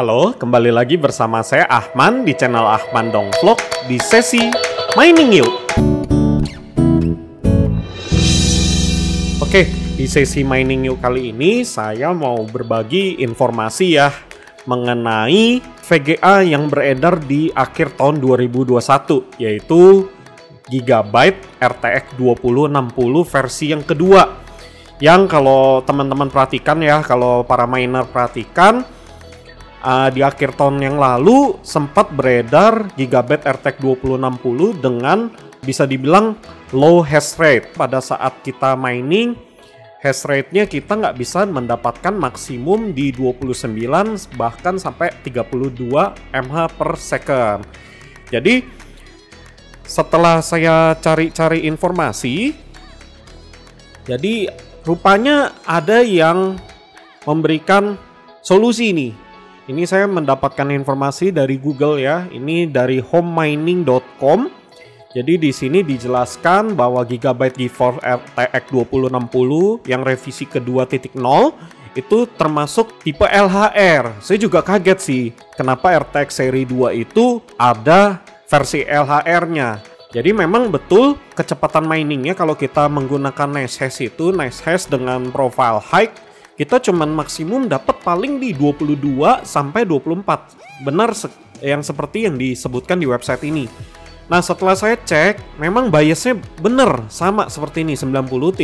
Halo, kembali lagi bersama saya Ahman di channel Ahman Dong Vlog di sesi Mining Yuk. Oke, di sesi Mining Yuk kali ini saya mau berbagi informasi ya mengenai VGA yang beredar di akhir tahun 2021 yaitu Gigabyte RTX 2060 versi yang kedua. Yang kalau teman-teman perhatikan ya, kalau para miner perhatikan uh, di akhir tahun yang lalu sempat beredar Gigabyte RTX 2060 dengan bisa dibilang low hash rate. Pada saat kita mining, hash rate-nya kita nggak bisa mendapatkan maksimum di 29 bahkan sampai 32 mH per second. Jadi setelah saya cari-cari informasi, jadi rupanya ada yang memberikan solusi nih ini saya mendapatkan informasi dari Google ya. Ini dari homemining.com. Jadi di sini dijelaskan bahwa Gigabyte GeForce RTX 2060 yang revisi kedua titik nol itu termasuk tipe LHR. Saya juga kaget sih kenapa RTX seri 2 itu ada versi LHR-nya. Jadi memang betul kecepatan miningnya kalau kita menggunakan nice hash itu nice hash dengan profile high kita cuman maksimum dapat paling di 22 sampai 24. Benar se yang seperti yang disebutkan di website ini. Nah, setelah saya cek, memang biasnya benar sama seperti ini 90.04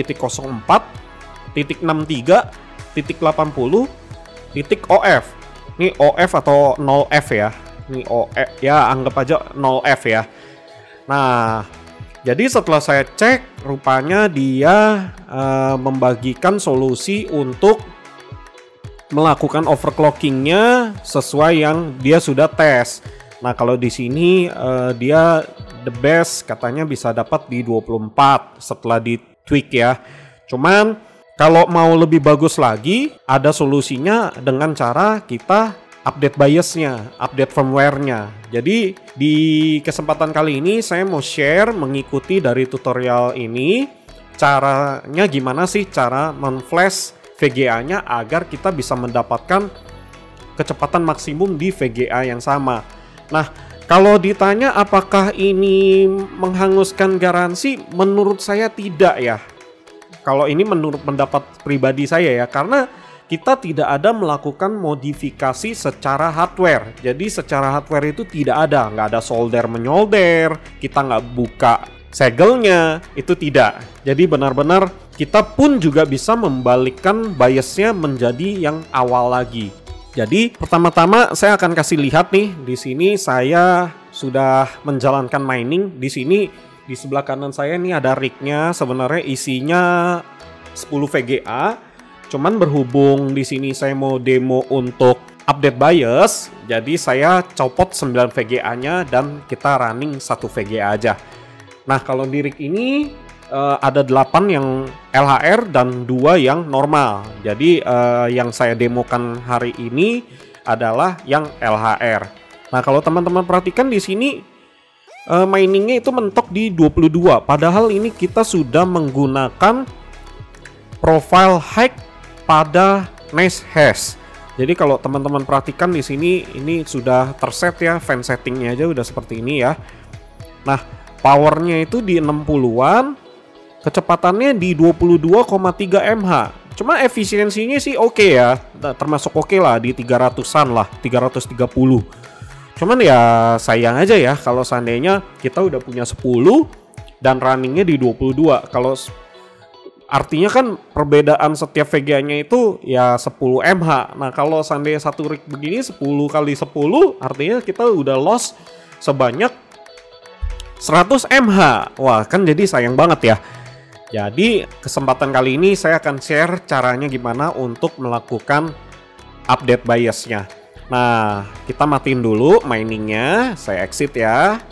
titik 63 titik 80 titik OF. Ini OF atau 0F ya. Ini OF ya anggap aja 0F ya. Nah, jadi setelah saya cek, rupanya dia uh, membagikan solusi untuk melakukan overclockingnya sesuai yang dia sudah tes. Nah kalau di sini uh, dia the best katanya bisa dapat di 24 setelah di tweak ya. Cuman kalau mau lebih bagus lagi ada solusinya dengan cara kita update biasnya, update firmware-nya. Jadi di kesempatan kali ini saya mau share mengikuti dari tutorial ini caranya gimana sih cara menflash VGA-nya agar kita bisa mendapatkan kecepatan maksimum di VGA yang sama. Nah, kalau ditanya apakah ini menghanguskan garansi, menurut saya tidak ya. Kalau ini menurut pendapat pribadi saya ya, karena kita tidak ada melakukan modifikasi secara hardware. Jadi secara hardware itu tidak ada, nggak ada solder menyolder, kita nggak buka segelnya, itu tidak. Jadi benar-benar kita pun juga bisa membalikkan biasnya menjadi yang awal lagi. Jadi pertama-tama saya akan kasih lihat nih di sini saya sudah menjalankan mining di sini di sebelah kanan saya ini ada rignya sebenarnya isinya 10 VGA Cuman berhubung di sini saya mau demo untuk update bias, jadi saya copot 9 VGA-nya dan kita running satu VGA aja. Nah, kalau di rig ini uh, ada 8 yang LHR dan dua yang normal. Jadi uh, yang saya demokan hari ini adalah yang LHR. Nah, kalau teman-teman perhatikan di sini uh, miningnya itu mentok di 22. Padahal ini kita sudah menggunakan profile high pada nice hash. Jadi kalau teman-teman perhatikan di sini ini sudah terset ya fan settingnya aja udah seperti ini ya. Nah, powernya itu di 60-an, kecepatannya di 22,3 mH. Cuma efisiensinya sih oke okay ya, termasuk oke okay lah di 300-an lah, 330. Cuman ya sayang aja ya kalau seandainya kita udah punya 10 dan runningnya di 22. Kalau Artinya kan perbedaan setiap VGA-nya itu ya 10 mH. Nah, kalau seandainya satu rig begini 10 kali 10 artinya kita udah loss sebanyak 100 mH. Wah, kan jadi sayang banget ya. Jadi, kesempatan kali ini saya akan share caranya gimana untuk melakukan update biasnya. Nah, kita matiin dulu miningnya. Saya exit ya.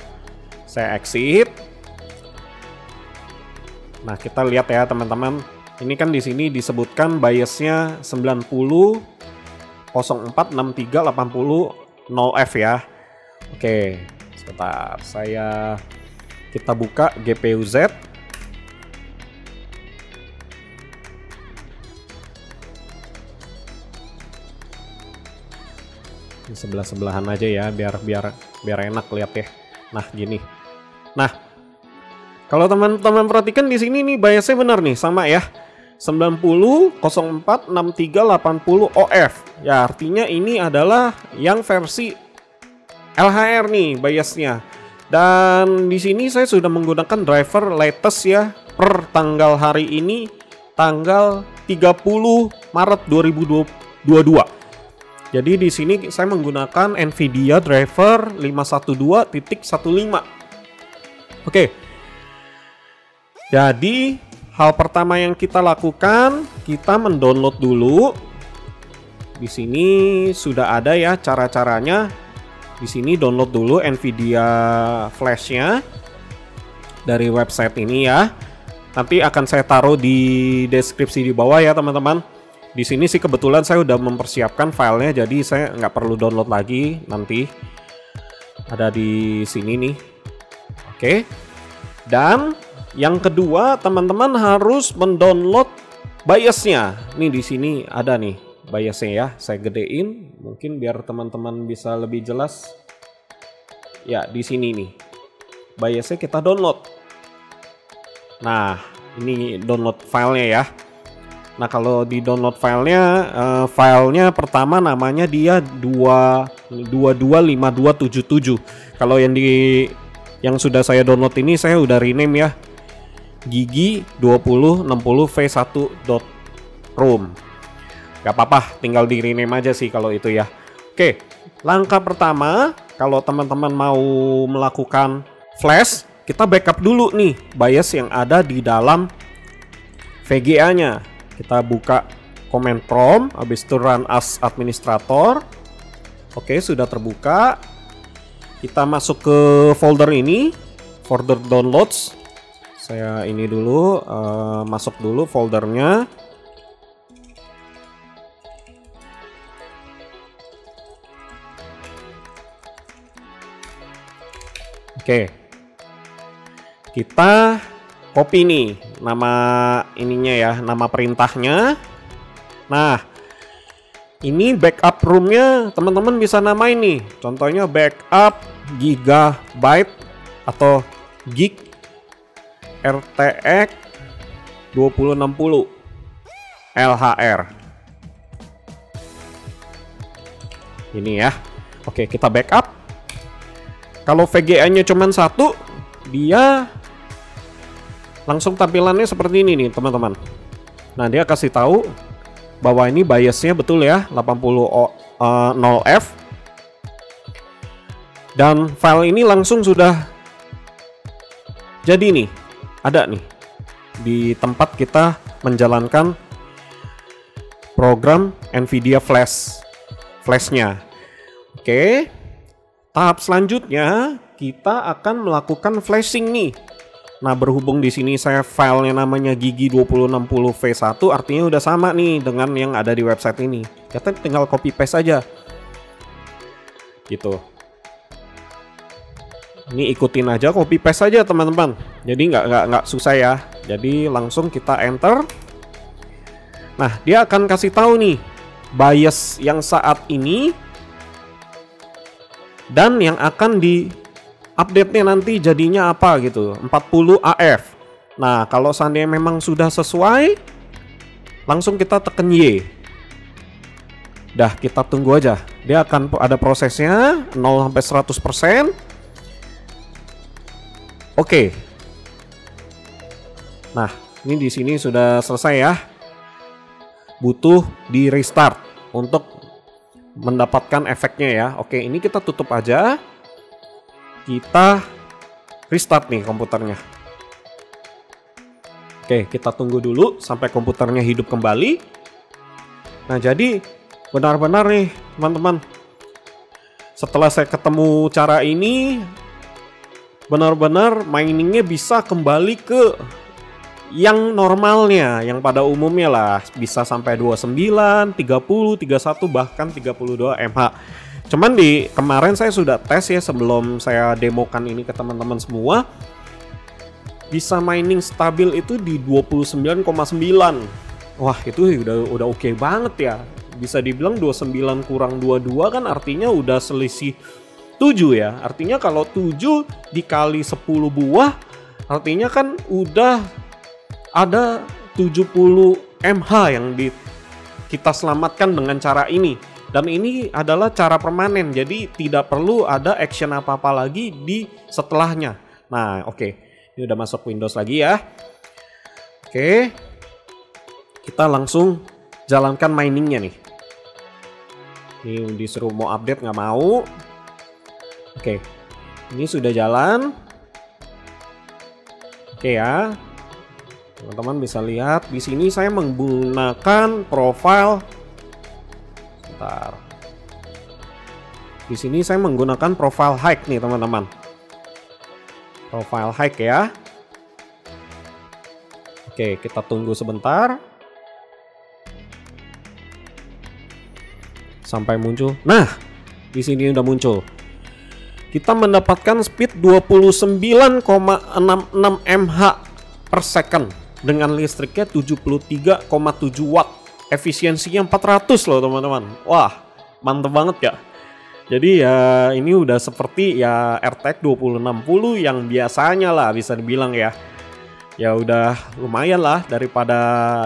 Saya exit. Nah, kita lihat ya teman-teman. Ini kan di sini disebutkan biasnya 90 04 63 80 0F ya. Oke, sebentar. Saya kita buka GPU Z. Sebelah-sebelahan aja ya biar biar biar enak lihat ya. Nah, gini. Nah, kalau teman-teman perhatikan di sini nih biasnya benar nih sama ya. 90 04 63 80 OF. Ya, artinya ini adalah yang versi LHR nih biasnya. Dan di sini saya sudah menggunakan driver latest ya per tanggal hari ini tanggal 30 Maret 2022. Jadi di sini saya menggunakan Nvidia driver 512.15. Oke. Jadi hal pertama yang kita lakukan, kita mendownload dulu. Di sini sudah ada ya cara-caranya. Di sini download dulu Nvidia Flash-nya dari website ini ya. Nanti akan saya taruh di deskripsi di bawah ya teman-teman. Di sini sih kebetulan saya udah mempersiapkan filenya jadi saya nggak perlu download lagi nanti. Ada di sini nih. Oke. Dan yang kedua teman-teman harus mendownload biasnya. Nih di sini ada nih biasnya ya. Saya gedein mungkin biar teman-teman bisa lebih jelas. Ya di sini nih. Biasnya kita download. Nah ini download filenya ya. Nah kalau di download filenya, uh, filenya pertama namanya dia 225277. Kalau yang di yang sudah saya download ini saya udah rename ya. Gigi 2060 v1.room. Gak apa-apa, tinggal di rename aja sih kalau itu ya. Oke, langkah pertama kalau teman-teman mau melakukan flash, kita backup dulu nih bias yang ada di dalam VGA-nya kita buka command prompt habis itu run as administrator oke sudah terbuka kita masuk ke folder ini folder downloads saya ini dulu uh, masuk dulu foldernya Oke. Kita copy nih nama ininya ya, nama perintahnya. Nah, ini backup roomnya teman-teman bisa namain nih. Contohnya backup gigabyte atau gig RTX 2060 LHR. Ini ya. Oke, kita backup. Kalau VGA-nya cuma satu, dia langsung tampilannya seperti ini nih teman-teman nah dia kasih tahu bahwa ini biasnya betul ya 80 uh, 0F dan file ini langsung sudah jadi nih ada nih di tempat kita menjalankan program Nvidia Flash flashnya oke tahap selanjutnya kita akan melakukan flashing nih Nah, berhubung di sini saya filenya namanya Gigi 2060 V1 artinya udah sama nih dengan yang ada di website ini. Kita tinggal copy paste aja. Gitu. Ini ikutin aja copy paste aja teman-teman. Jadi nggak nggak nggak susah ya. Jadi langsung kita enter. Nah, dia akan kasih tahu nih bias yang saat ini dan yang akan di update-nya nanti jadinya apa gitu 40 AF nah kalau seandainya memang sudah sesuai langsung kita tekan Y dah kita tunggu aja dia akan ada prosesnya 0 sampai 100% oke nah ini di sini sudah selesai ya butuh di restart untuk mendapatkan efeknya ya oke ini kita tutup aja kita restart nih komputernya. Oke, kita tunggu dulu sampai komputernya hidup kembali. Nah, jadi benar-benar nih, teman-teman. Setelah saya ketemu cara ini, benar-benar miningnya bisa kembali ke yang normalnya, yang pada umumnya lah bisa sampai 29, 30, 31 bahkan 32 mH. Cuman di kemarin saya sudah tes ya sebelum saya demokan ini ke teman-teman semua. Bisa mining stabil itu di 29,9. Wah, itu udah udah oke okay banget ya. bisa dibilang 29 kurang 22 kan artinya udah selisih 7 ya. Artinya kalau 7 dikali 10 buah artinya kan udah ada 70 mh yang di kita selamatkan dengan cara ini. Dan ini adalah cara permanen, jadi tidak perlu ada action apa-apa lagi di setelahnya. Nah, oke. Okay. Ini udah masuk Windows lagi ya. Oke. Okay. Kita langsung jalankan miningnya nih. Ini disuruh mau update nggak mau. Oke. Ini sudah jalan. Oke ya. Teman-teman bisa lihat di sini saya menggunakan profile Sebentar. Di sini saya menggunakan profile hike nih, teman-teman. Profile hike ya. Oke, kita tunggu sebentar. Sampai muncul. Nah, di sini udah muncul. Kita mendapatkan speed 29,66 mh per second dengan listriknya 73,7 watt. Efisiensinya 400 loh teman-teman. Wah, mantep banget ya. Jadi ya ini udah seperti ya RTX 2060 yang biasanya lah bisa dibilang ya. Ya udah lumayan lah daripada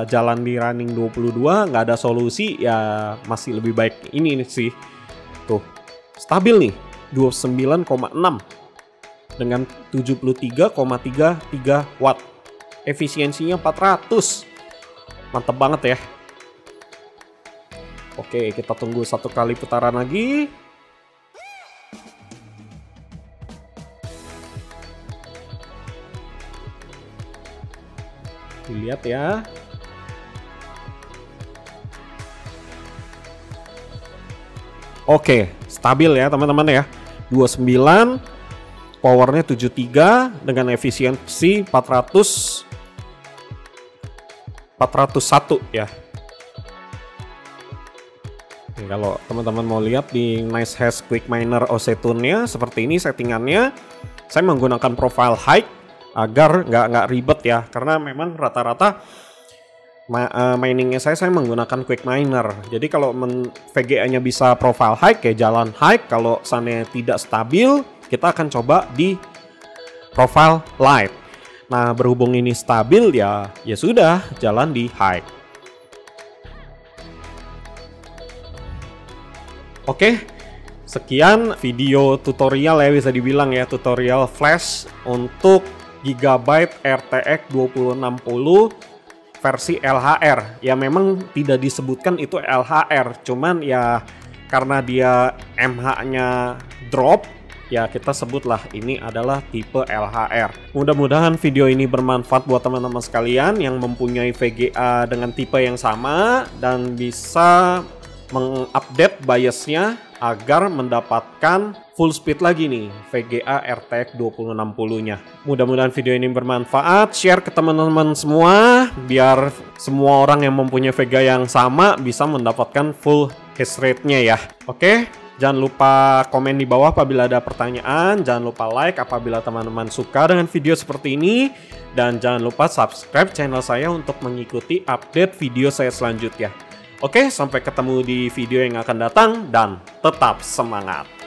jalan di running 22 nggak ada solusi ya masih lebih baik ini sih. Tuh, stabil nih 29,6 dengan 73,33 watt. Efisiensinya 400 mantep banget ya. Oke kita tunggu satu kali putaran lagi. Dilihat ya. Oke, stabil ya teman-teman ya. 29 powernya 73 dengan efisiensi 400 401 ya. Kalau teman-teman mau lihat di Nice Hash Quick Miner OC Tune-nya seperti ini settingannya. Saya menggunakan profile height agar nggak nggak ribet ya karena memang rata-rata ma uh, miningnya saya saya menggunakan quick miner. Jadi kalau VGA-nya bisa profile high kayak jalan high kalau sana tidak stabil kita akan coba di profile light. Nah, berhubung ini stabil ya, ya sudah, jalan di high. Oke, sekian video tutorial ya bisa dibilang ya, tutorial flash untuk Gigabyte RTX 2060 versi LHR. Ya memang tidak disebutkan itu LHR, cuman ya karena dia MH-nya drop ya kita sebutlah ini adalah tipe LHR. Mudah-mudahan video ini bermanfaat buat teman-teman sekalian yang mempunyai VGA dengan tipe yang sama dan bisa mengupdate biasnya agar mendapatkan full speed lagi nih VGA RTX 2060 nya mudah-mudahan video ini bermanfaat share ke teman-teman semua biar semua orang yang mempunyai VGA yang sama bisa mendapatkan full hash rate nya ya oke? Jangan lupa komen di bawah apabila ada pertanyaan. Jangan lupa like apabila teman-teman suka dengan video seperti ini. Dan jangan lupa subscribe channel saya untuk mengikuti update video saya selanjutnya. Oke, sampai ketemu di video yang akan datang dan tetap semangat.